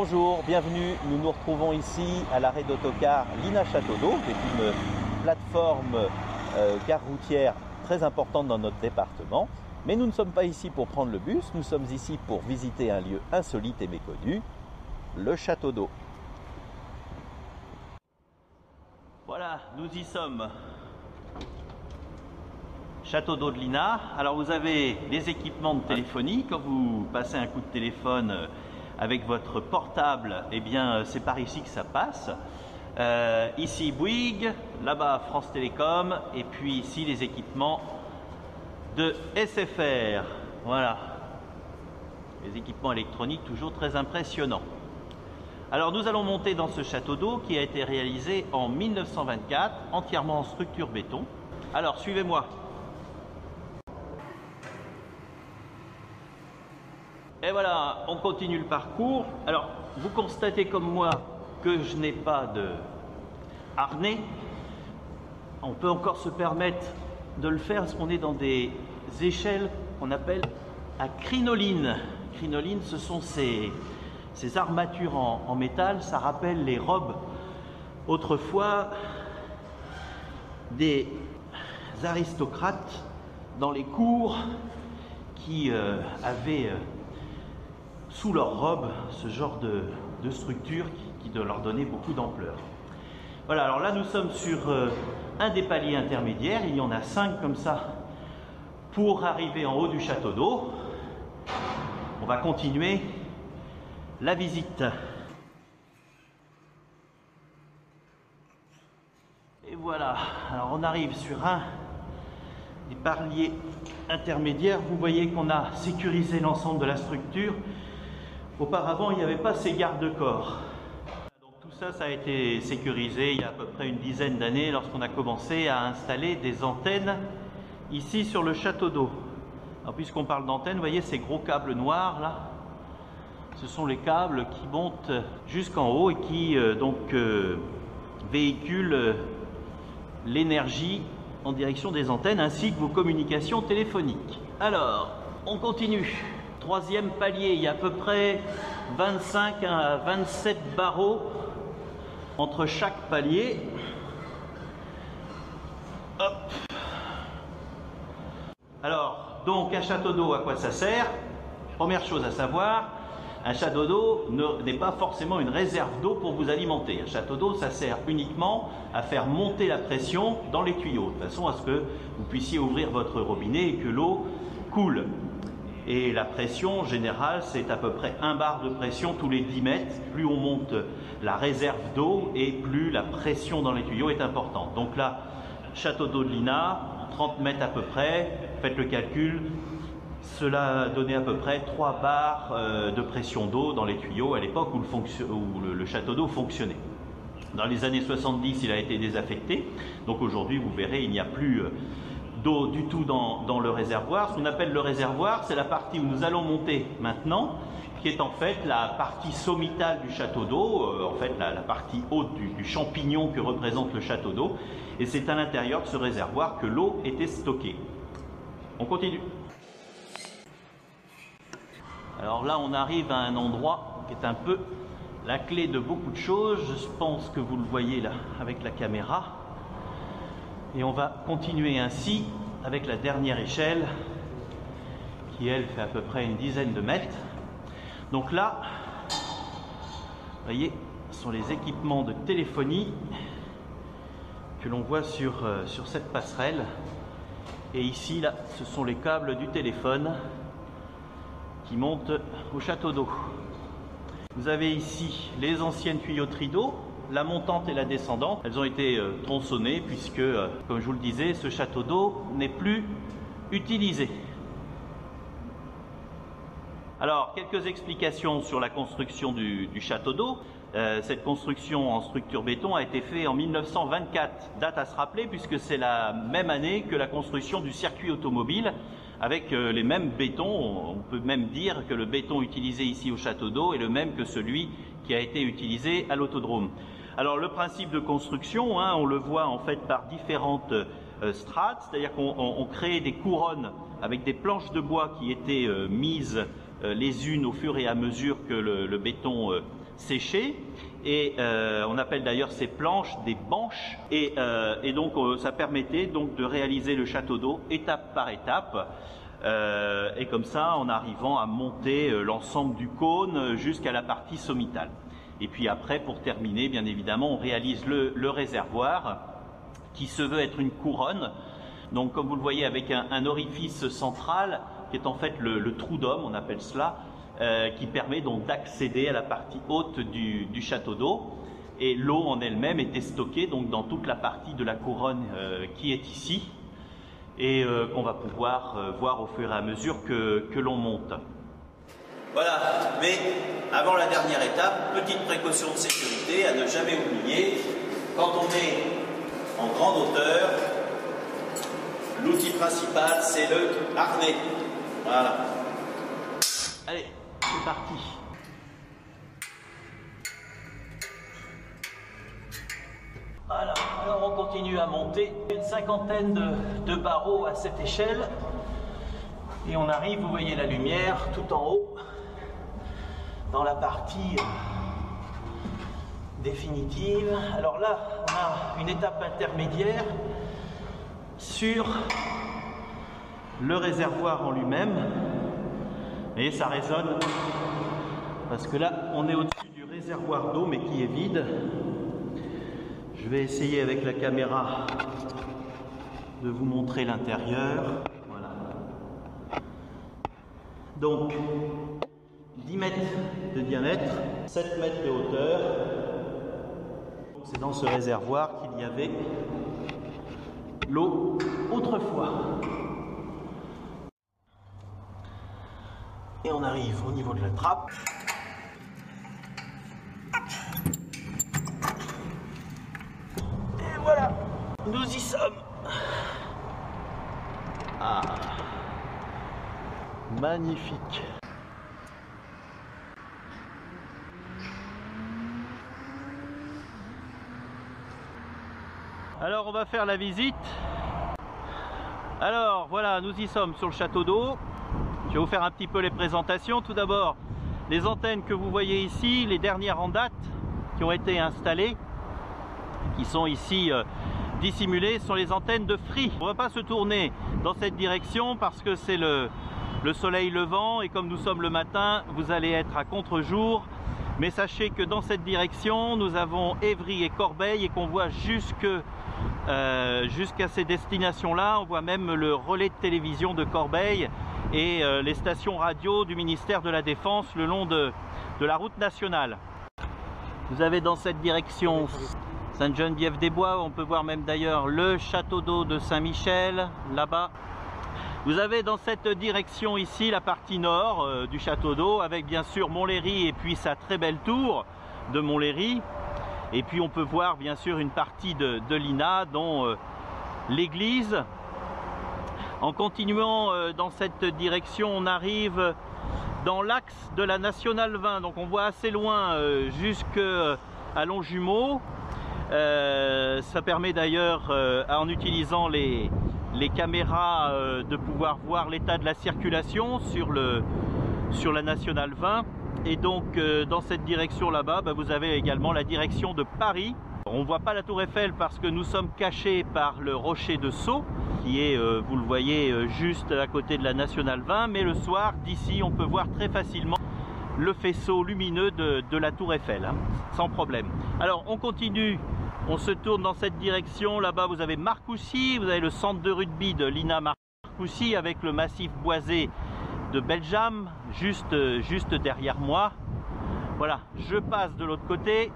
Bonjour, bienvenue. Nous nous retrouvons ici à l'arrêt d'autocar Lina Château d'Eau, qui est une plateforme euh, gare routière très importante dans notre département. Mais nous ne sommes pas ici pour prendre le bus, nous sommes ici pour visiter un lieu insolite et méconnu, le château d'eau. Voilà, nous y sommes. Château d'eau de Lina. Alors vous avez les équipements de téléphonie. Quand vous passez un coup de téléphone avec votre portable, eh bien euh, c'est par ici que ça passe. Euh, ici Bouygues, là-bas France Télécom, et puis ici les équipements de SFR. Voilà. Les équipements électroniques toujours très impressionnants. Alors nous allons monter dans ce château d'eau qui a été réalisé en 1924, entièrement en structure béton. Alors suivez-moi. Et voilà, on continue le parcours. Alors, vous constatez comme moi que je n'ai pas de harnais. On peut encore se permettre de le faire parce qu'on est dans des échelles qu'on appelle à crinoline. Crinoline, ce sont ces, ces armatures en, métal. Ça rappelle les robes autrefois des aristocrates dans les cours qui euh, avaient... Euh, sous leur robe ce genre de, structure qui, qui, leur donnait beaucoup d'ampleur. Voilà, alors là nous sommes sur euh, un des paliers intermédiaires, il y en a cinq comme ça pour arriver en haut du château d'eau. On va continuer la visite. Et voilà, alors on arrive sur un des paliers intermédiaires. Vous voyez qu'on a sécurisé l'ensemble de la structure Auparavant, il n'y avait pas ces garde-corps. Tout ça, ça a été sécurisé il y a à peu près une dizaine d'années lorsqu'on a commencé à installer des antennes ici sur le château d'eau. Puisqu'on parle d'antennes, vous voyez ces gros câbles noirs là Ce sont les câbles qui montent jusqu'en haut et qui euh, donc euh, véhiculent euh, l'énergie en direction des antennes ainsi que vos communications téléphoniques. Alors, on continue troisième palier, il y a à peu près 25 à 27 barreaux entre chaque palier. Alors, donc un château d'eau, à quoi ça sert? Première chose à savoir, un château d'eau n'est pas forcément une réserve d'eau pour vous alimenter. Un château d'eau, ça sert uniquement à faire monter la pression dans les tuyaux, de façon à ce que vous puissiez ouvrir votre robinet et que l'eau coule. Et la pression générale, c'est à peu près un bar de pression tous les 10 mètres. Plus on monte la réserve d'eau et plus la pression dans les tuyaux est importante. Donc là, château d'eau de Lina, 30 mètres à peu près, faites le calcul, cela donnait à peu près 3 bars euh, de pression d'eau dans les tuyaux à l'époque où, le, château d'eau fonctionnait. Dans les années 70, il a été désaffecté. Donc aujourd'hui, vous verrez, il n'y a plus euh, d'eau du tout dans, le réservoir. Ce qu'on appelle le réservoir, c'est la partie où nous allons monter maintenant, qui est en fait la partie sommitale du château d'eau, euh, en fait la, la, partie haute du, du, champignon que représente le château d'eau. Et c'est à l'intérieur de ce réservoir que l'eau était stockée. On continue. Alors là, on arrive à un endroit qui est un peu la clé de beaucoup de choses. Je pense que vous le voyez là avec la caméra. Et on va continuer ainsi avec la dernière échelle qui elle fait à peu près une dizaine de mètres. Donc là, vous voyez, ce sont les équipements de téléphonie que l'on voit sur, euh, sur cette passerelle. Et ici, là, ce sont les câbles du téléphone qui montent au château d'eau. Vous avez ici les anciennes tuyauteries d'eau la montante et la descendante, elles ont été euh, tronçonnées puisque, euh, comme je vous le disais, ce château d'eau n'est plus utilisé. Alors, quelques explications sur la construction du, château d'eau. Euh, cette construction en structure béton a été faite en 1924, date à se rappeler puisque c'est la même année que la construction du circuit automobile avec les mêmes bétons. On peut même dire que le béton utilisé ici au château d'eau est le même que celui qui a été utilisé à l'autodrome. Alors le principe de construction, hein, on le voit en fait par différentes euh, strates, c'est-à-dire qu'on crée des couronnes avec des planches de bois qui étaient euh, mises euh, les unes au fur et à mesure que le, béton sécher et on appelle d'ailleurs ces planches des banches. Et, donc ça permettait donc de réaliser le château d'eau étape par étape. Et comme ça en arrivant à monter l'ensemble du cône jusqu'à la partie sommitale. Et puis après, pour terminer, bien évidemment, on réalise le, réservoir qui se veut être une couronne. Donc comme vous le voyez avec un, orifice central qui est en fait le trou d'homme, on appelle cela, euh, qui permet donc d'accéder à la partie haute du, château d'eau. Et l'eau en elle-même était stockée donc dans toute la partie de la couronne euh, qui est ici et euh, qu'on va pouvoir voir au fur et à mesure que, que l'on monte. Voilà, mais avant la dernière étape, petite précaution de sécurité à ne jamais oublier, quand on est en grande hauteur, l'outil principal c'est le harnais. Voilà. Allez, c'est parti. Voilà, alors on continue à monter une cinquantaine de, barreaux à cette échelle. Et on arrive, vous voyez la lumière tout en haut, dans la partie euh, définitive. Alors là, on a une étape intermédiaire sur le réservoir en lui-même et ça résonne parce que là, on est au-dessus du réservoir d'eau, mais qui est vide. Je vais essayer avec la caméra de vous montrer l'intérieur. Voilà. Donc, 10 mètres de diamètre, 7 mètres de hauteur. C'est dans ce réservoir qu'il y avait l'eau autrefois. Et on arrive au niveau de la trappe. Et voilà, nous y sommes. Ah, magnifique. Alors on va faire la visite. Alors voilà, nous y sommes sur le château d'eau. Je vais vous faire un petit peu les présentations. Tout d'abord, les antennes que vous voyez ici, les dernières en date qui ont été installées, qui sont ici euh, dissimulées, sont les antennes de Free. On ne va pas se tourner dans cette direction parce que c'est le, le soleil levant et comme nous sommes le matin, vous allez être à contre-jour. Mais sachez que dans cette direction, nous avons Évry et Corbeil et qu'on voit jusque euh, jusqu'à ces destinations-là. On voit même le relais de télévision de Corbeil et euh, les stations radio du ministère de la Défense le long de, la route nationale. Vous avez dans cette direction Sainte-Geneviève-des-Bois, on peut voir même d'ailleurs le château d'eau de Saint-Michel, là-bas. Vous avez dans cette direction ici la partie nord euh, du château d'eau, avec bien sûr Montlhéry et puis sa très belle tour de Montlhéry. Et puis on peut voir bien sûr une partie de, l'INA, dont euh, l'église, en continuant euh, dans cette direction, on arrive dans l'axe de la Nationale 20. Donc on voit assez loin euh, jusqu'à euh, Longjumeau. ça permet d'ailleurs, en utilisant les, caméras, de pouvoir voir l'état de la circulation sur, sur la Nationale 20. Et donc dans cette direction là-bas, bah, vous avez également la direction de Paris. On ne voit pas la tour Eiffel parce que nous sommes cachés par le rocher de Sceaux qui est, euh, vous le voyez, euh, juste à côté de la Nationale 20. Mais le soir, d'ici, on peut voir très facilement le faisceau lumineux de, la tour Eiffel, hein, sans problème. Alors, on continue. On se tourne dans cette direction. Là-bas, vous avez Marcoussis. Vous avez le centre de rugby de l'INA Marcoussis avec le massif boisé de Belgium, juste, derrière moi. Voilà, je passe de l'autre côté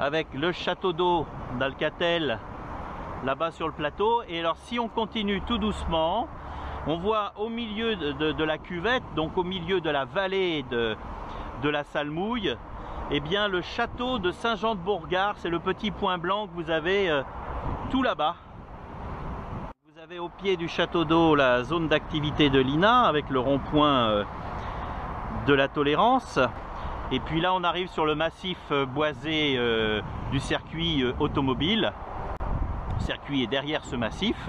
avec le château d'eau d'Alcatel là-bas sur le plateau. Et alors si on continue tout doucement, on voit au milieu de, la cuvette, donc au milieu de la vallée de, de la Salmouille, eh bien le château de Saint-Jean-de-Bourgard, c'est le petit point blanc que vous avez euh, tout là-bas. Au pied du château d'eau la zone d'activité de l'INA avec le rond-point euh, de la tolérance. Et puis là on arrive sur le massif euh, boisé du circuit automobile circuit est derrière ce massif.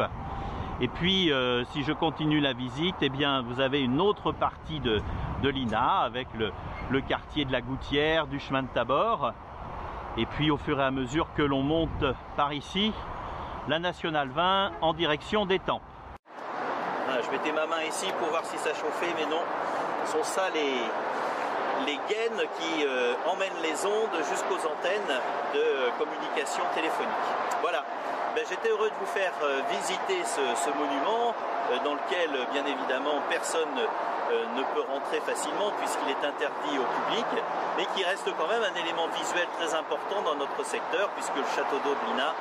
Et puis, euh, si je continue la visite, eh bien, vous avez une autre partie de, l'INA avec le, le quartier de la Gouttière, du chemin de Tabord. Et puis au fur et à mesure que l'on monte par ici, la Nationale 20 en direction d'Étampes. Ah, je mettais ma main ici pour voir si ça chauffait, mais non. Ce sont ça les, gaines qui euh, emmènent les ondes jusqu'aux antennes de communication téléphonique. Voilà, ben, j'étais heureux de vous faire euh, visiter ce, monument euh, dans lequel bien évidemment personne ne peut rentrer facilement puisqu'il est interdit au public, mais qui reste quand même un élément visuel très important dans notre secteur puisque le château d'eau de Lina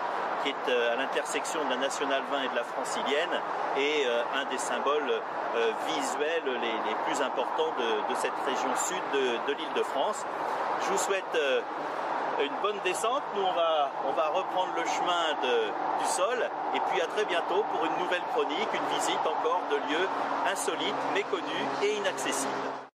qui est euh, à l'intersection de la Nationale 20 et de la Francilienne, est euh, un des symboles euh, visuels les, plus importants de, cette région sud de, l'île de France. Je vous souhaite une bonne descente. Nous, on va reprendre le chemin du sol. Et puis à très bientôt pour une nouvelle chronique, une visite encore de lieux insolites, méconnus et inaccessibles.